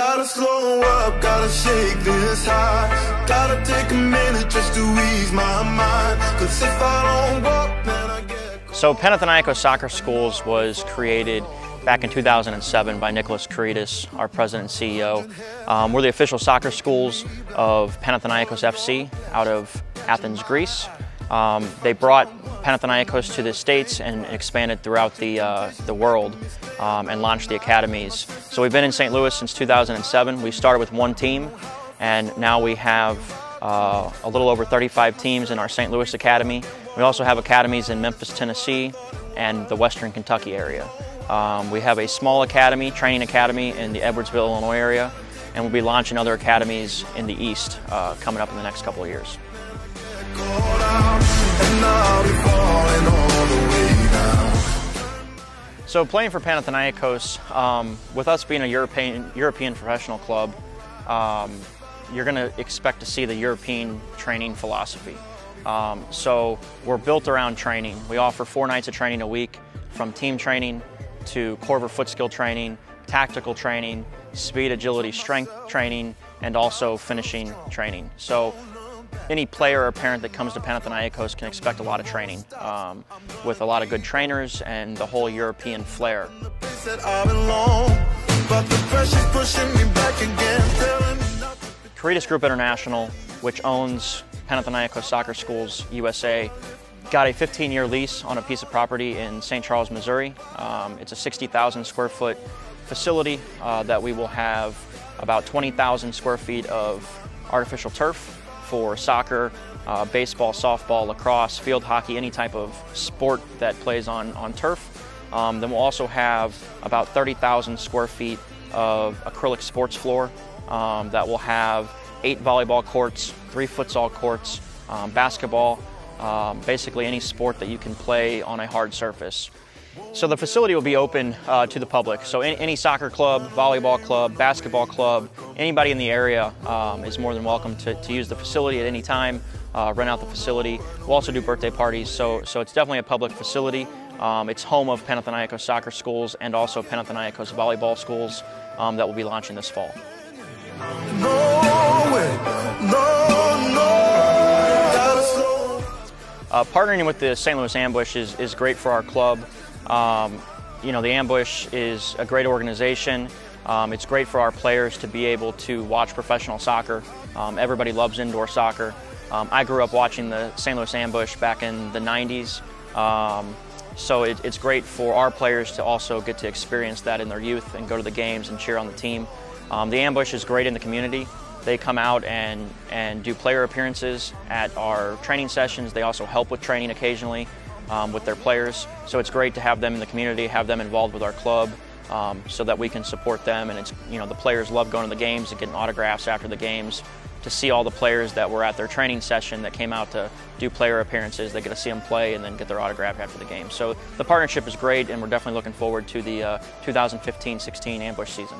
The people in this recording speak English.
Gotta slow up, gotta shake this high. Gotta take a minute just to ease my mind. Cause if I don't walk, then I get. So Panathinaikos Soccer Schools was created back in 2007 by Nicholas Karidis, our president and CEO. Um, we're the official soccer schools of Panathinaikos FC out of Athens, Greece. Um, they brought Panathinaikos to the States and expanded throughout the, uh, the world um, and launched the academies. So we've been in St. Louis since 2007. We started with one team and now we have uh, a little over 35 teams in our St. Louis Academy. We also have academies in Memphis, Tennessee and the Western Kentucky area. Um, we have a small academy, training academy in the Edwardsville, Illinois area, and we'll be launching other academies in the East uh, coming up in the next couple of years. So playing for Panathinaikos, um, with us being a European, European professional club, um, you're going to expect to see the European training philosophy. Um, so we're built around training. We offer four nights of training a week, from team training to Coerver foot skill training, tactical training, speed, agility, strength training, and also finishing training. So any player or parent that comes to Panathinaikos can expect a lot of training um, with a lot of good trainers and the whole European flair. Karidis Group International, which owns Panathinaikos Soccer Schools USA, got a 15-year lease on a piece of property in St. Charles, Missouri. Um, it's a 60,000 square foot facility uh, that we will have about 20,000 square feet of artificial turf for soccer, uh, baseball, softball, lacrosse, field hockey, any type of sport that plays on, on turf. Um, then we'll also have about 30,000 square feet of acrylic sports floor um, that will have eight volleyball courts, three futsal courts, um, basketball, um, basically any sport that you can play on a hard surface. So the facility will be open uh, to the public. So any, any, soccer club, volleyball club, basketball club, anybody in the area um, is more than welcome to, to, use the facility at any time, uh, rent out the facility. We'll also do birthday parties, so, so it's definitely a public facility. Um, it's home of Panathinaikos soccer schools and also Panathinaikos volleyball schools um, that will be launching this fall. Uh, partnering with the St. Louis Ambush is, is great for our club. Um, you know, the Ambush is a great organization. Um, it's great for our players to be able to watch professional soccer. Um, everybody loves indoor soccer. Um, I grew up watching the St. Louis Ambush back in the 90s. Um, so it, it's great for our players to also get to experience that in their youth and go to the games and cheer on the team. Um, the Ambush is great in the community. They come out and, and do player appearances at our training sessions. They also help with training occasionally um, with their players. So it's great to have them in the community, have them involved with our club um, so that we can support them. And it's, you know, the players love going to the games and getting autographs after the games. To see all the players that were at their training session that came out to do player appearances, they get to see them play and then get their autograph after the game. So the partnership is great and we're definitely looking forward to the 2015-16 uh, ambush season.